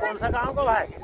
कौन सा गाँव को भाई?